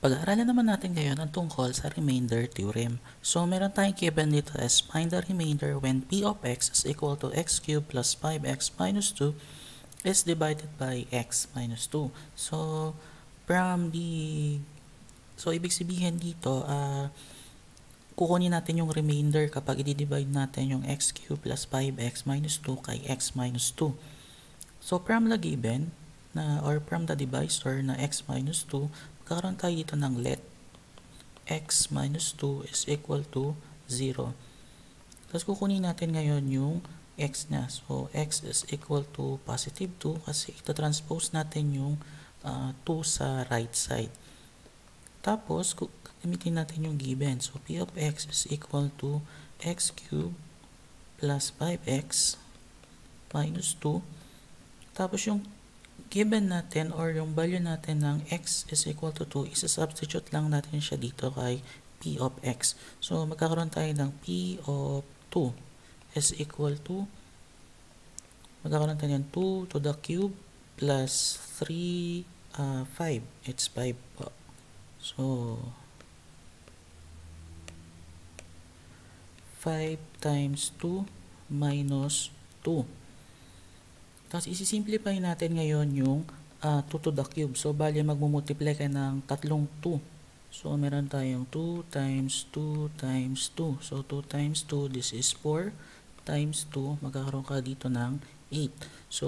Pag-aaralan naman natin ngayon ang tungkol sa remainder theorem. So, meron tayong given dito as find the remainder when p of x is equal to x cubed plus 5x minus 2 is divided by x minus 2. So, from the... So, ibig sabihin dito, uh, kukunin natin yung remainder kapag i-divide natin yung x cubed plus 5x minus 2 kay x minus 2. So, from the given, na, or from the divisor na x minus 2, magkakaroon tayo dito ng let x minus 2 is equal to 0. Tapos kukunin natin ngayon yung x niya. So, x is equal to positive 2 kasi ito transpose natin yung uh, 2 sa right side. Tapos, gamitin natin yung given. So, p of x is equal to x cubed plus 5x minus 2. Tapos, yung given natin or yung value natin ng x is equal to 2, isa-substitute lang natin siya dito kay p of x. So, magkakaroon tayo ng p of 2 is equal to, magkakaroon tayo ng 2 to the cube plus 3, uh, 5. It's 5 po. So, 5 times 2 minus 2. Tapos isi-simplify natin ngayon yung uh, 2 to the cube. So bali magmumultiply ka ng tatlong 2. So meron tayong 2 times 2 times 2. So 2 times 2, this is 4 times 2, magkakaroon ka dito ng 8. So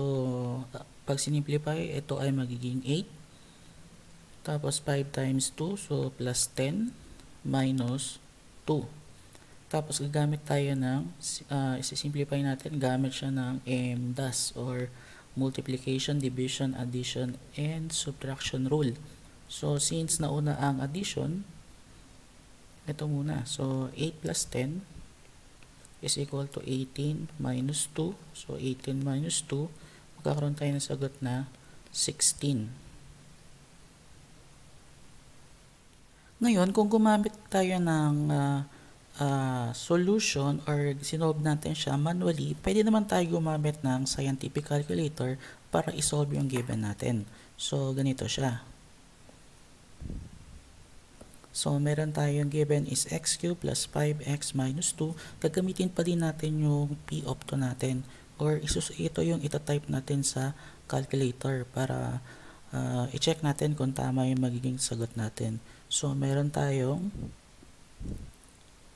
pag sinimplify, ito ay magiging 8. Tapos 5 times 2, so plus 10 minus 2. Tapos gagamit tayo ng, uh, isi-simplify natin, gamit siya ng MDAS or multiplication, division, addition, and subtraction rule. So, since nauna ang addition, ito muna. So, 8 plus 10 is equal to 18 minus 2. So, 18 minus 2, magkakaroon tayo ng sagot na 16. Ngayon, kung gumamit tayo ng uh, uh, solution or sinolve natin siya manually, pwede naman tayo gumamit ng scientific calculator para isolve yung given natin. So, ganito siya. So, meron tayong given is x cubed plus 5x minus 2. Gagamitin pa din natin yung p of 2 natin. Or isus ito yung itatype natin sa calculator para uh, i-check natin kung tama yung magiging sagot natin. So, meron tayong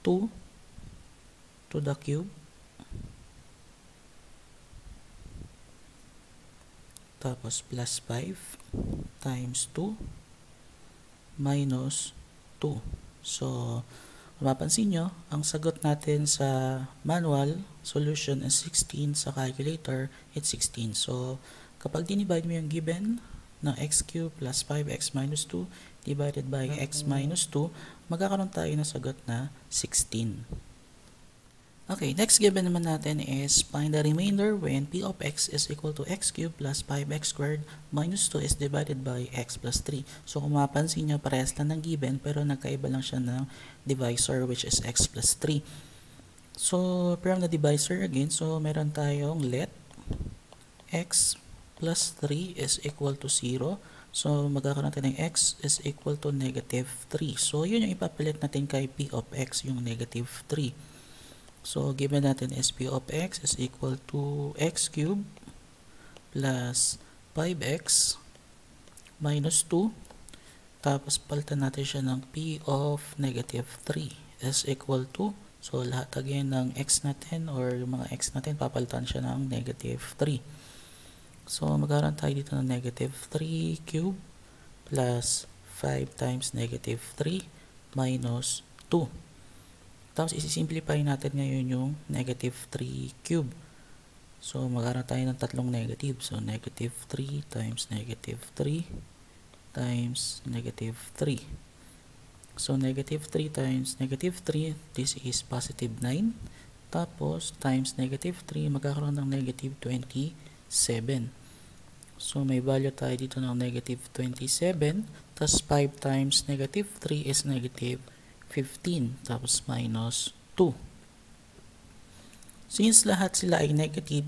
2 to the cube. Tapos plus 5 times 2 minus 2 so mapapansin nyo ang sagot natin sa manual solution is 16 sa calculator it's 16 so kapag dinivide mo yung given na x cube plus 5x minus 2 divided by x minus 2, magkakaroon tayo ng sagot na 16. Okay, next given naman natin is find the remainder when p of x is equal to x cubed plus 5x squared minus 2 is divided by x plus 3. So kung mapansin nyo, parehas lang ng given pero nagkaiba lang siya ng divisor which is x plus 3. So from the divisor again, so meron tayong let x plus 3 is equal to 0. So, magkakaroon natin ng x is equal to negative 3. So, yun yung ipapalit natin kay p of x, yung negative 3. So, given natin is p of x is equal to x cubed plus 5x minus 2. Tapos, palitan natin siya ng p of negative 3 is equal to So, lahat again ng x natin or yung mga x natin, papalitan siya ng negative 3. So, magkaroon tayo dito ng negative 3 cube plus 5 times negative 3 minus 2. Tapos, isi-simplify natin ngayon yung negative 3 cube. So, magkaroon tayo ng tatlong negative. So, negative 3 times negative 3 times negative 3. So, negative 3 times negative 3, this is positive 9. Tapos, times negative 3, magkakaroon ng negative 27. So, may value tayo dito ng negative 27. Tapos, 5 times negative 3 is negative 15. Tapos, minus 2. Since lahat sila ay negative,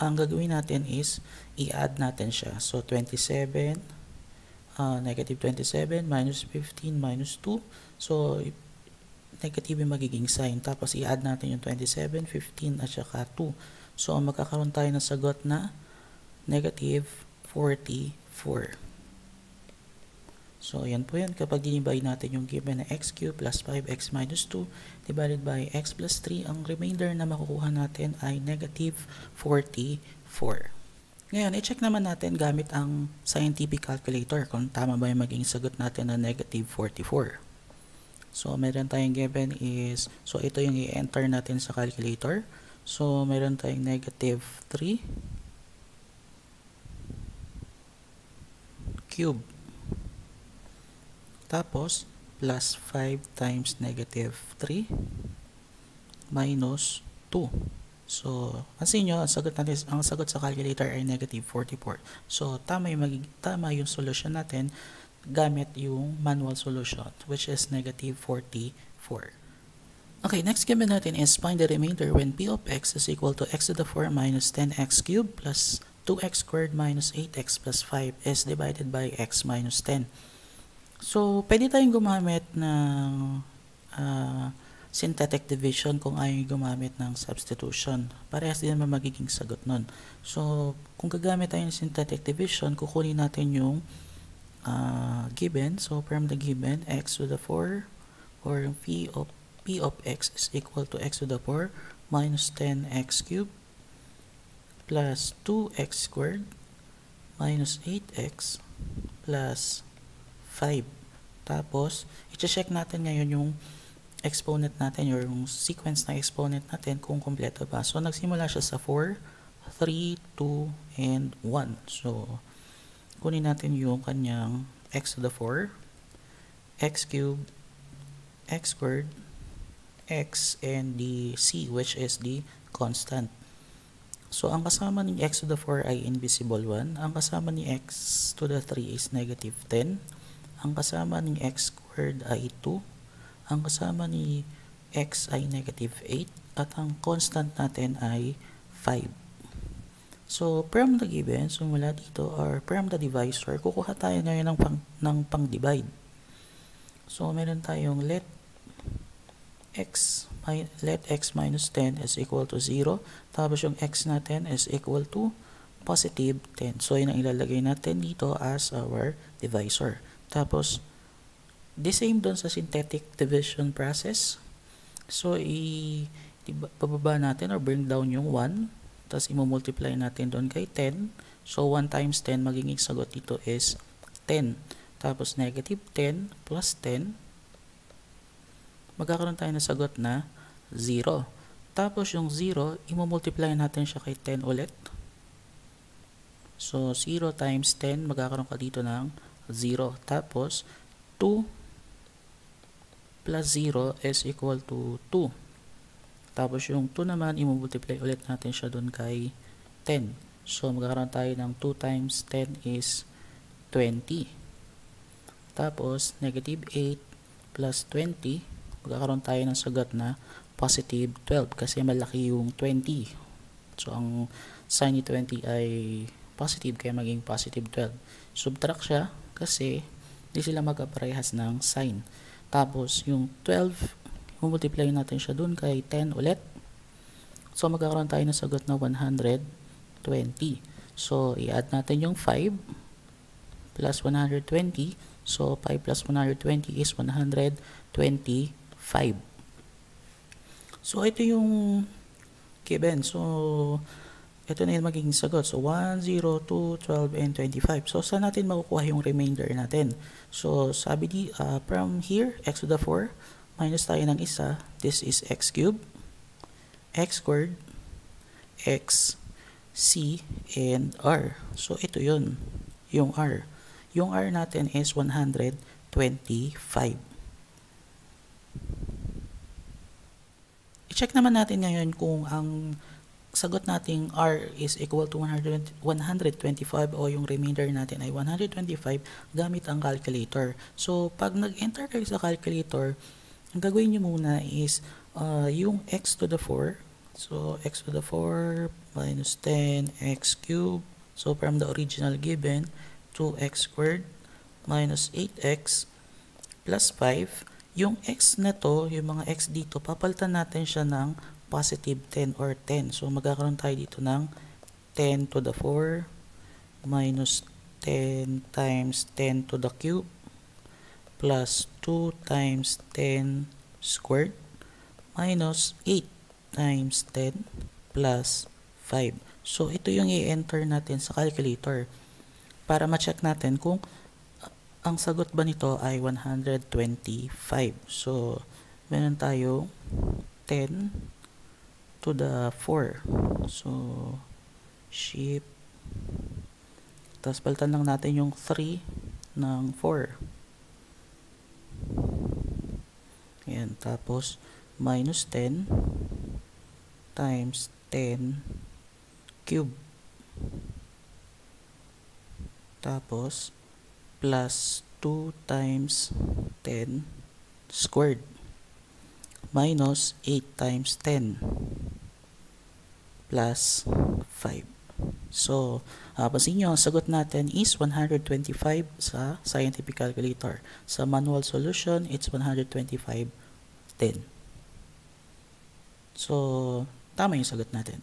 ang gagawin natin is i-add natin siya. So, 27 uh, negative 27 minus 15 minus 2. So, negative yung magiging sign. Tapos, i-add natin yung 27, 15, at saka 2. So, magkakaroon tayo ng sagot na negative 44. So, yan po yan. Kapag dinibay natin yung given na x cubed plus 5x minus 2 divided by x plus 3, ang remainder na makukuha natin ay negative 44. Ngayon, i-check naman natin gamit ang scientific calculator kung tama ba yung maging sagot natin na negative 44. So, meron tayong given is, so ito yung i-enter natin sa calculator. So, meron tayong negative 3 cube tapos, plus 5 times negative 3 minus 2. So, pansin nyo, ang sagot, natin, ang sagot sa calculator ay negative 44. So, tama yung, magig, tama yung solution natin gamit yung manual solution, which is negative 44. Okay, next given natin is find the remainder when p of x is equal to x to the 4 minus 10x cubed plus 2x squared minus 8x plus 5 is divided by x minus 10. So, pwede tayong gumamit ng uh, synthetic division kung ayaw gumamit ng substitution. Parehas din naman magiging sagot nun. So, kung gagamit tayo ng synthetic division, kukunin natin yung uh, given. So, from the given, x to the 4 or p of, p of x is equal to x to the 4 minus 10x cubed plus 2x squared minus 8x plus 5. Tapos, i-check natin ngayon yung exponent natin yung sequence ng exponent natin kung kompleto ba. So, nagsimula siya sa 4, 3, 2, and 1. So, kunin natin yung kanyang x to the 4, x cubed, x squared, x, and the c which is the constant. So, ang kasama ni x to the 4 ay invisible 1. Ang kasama ni x to the 3 is negative 10. Ang kasama ni x squared ay 2. Ang kasama ni x ay negative 8. At ang constant natin ay 5. So, from the given, so mula dito, or from the divisor, kukuha tayo ngayon ng pang, ng pang-divide. So, meron tayong let x let x minus 10 is equal to 0. Tapos yung x natin is equal to positive 10. So, yun ang ilalagay natin dito as our divisor. Tapos, the same doon sa synthetic division process. So, i pababa natin or bring down yung 1. Tapos, i-multiply natin doon kay 10. So, 1 times 10, magiging sagot dito is 10. Tapos, negative 10 plus 10. Magkakaroon tayo ng sagot na 0. Tapos, yung 0, i-multiply natin siya kay 10 ulit. So, 0 times 10, magkakaroon ka dito ng 0. Tapos, 2 plus 0 is equal to 2. Tapos, yung 2 naman, i-multiply ulit natin siya dun kay 10. So, magkakaroon tayo ng 2 times 10 is 20. Tapos, negative 8 plus 20, magkakaroon tayo ng sagot na positive 12 kasi malaki yung 20. So, ang sign ni 20 ay positive kaya maging positive 12. Subtract siya, kasi hindi sila magkaparehas ng sign. Tapos, yung 12, multiply natin siya dun kay 10 ulit. So, magkakaroon tayo ng sagot na 120. So, i-add natin yung 5 plus 120. So, 5 plus 120 is 125. So, ito yung given. So, ito na yung magiging sagot. So, 1, 0, 2, 12, and 25. So, saan natin makukuha yung remainder natin? So, sabi di, uh, from here, x to the 4, minus tayo ng isa. This is x cubed, x squared, x, c, and r. So, ito yun, yung r. Yung r natin is 125. I-check naman natin ngayon kung ang sagot nating R is equal to 100, 125 o yung remainder natin ay 125 gamit ang calculator. So, pag nag-enter kayo sa calculator, ang gagawin nyo muna is uh, yung x to the 4. So, x to the 4 minus 10 x cubed. So, from the original given, 2x squared minus 8x plus 5. Yung x na to, yung mga x dito, papalitan natin siya ng positive 10 or 10. So, magkakaroon tayo dito ng 10 to the 4 minus 10 times 10 to the cube plus 2 times 10 squared minus 8 times 10 plus 5. So, ito yung i-enter natin sa calculator para ma-check natin kung ang sagot ba nito ay 125. So, meron tayo 10 to the 4. So, shift. Tapos, palitan lang natin yung 3 ng 4. Ayan. Tapos, minus 10 times 10 cube. Tapos, plus 2 times 10 squared minus 8 times 10 plus 5. So, uh, pansin nyo, ang sagot natin is 125 sa scientific calculator. Sa manual solution, it's 125 din. So, tama yung sagot natin.